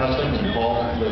Custom and Paul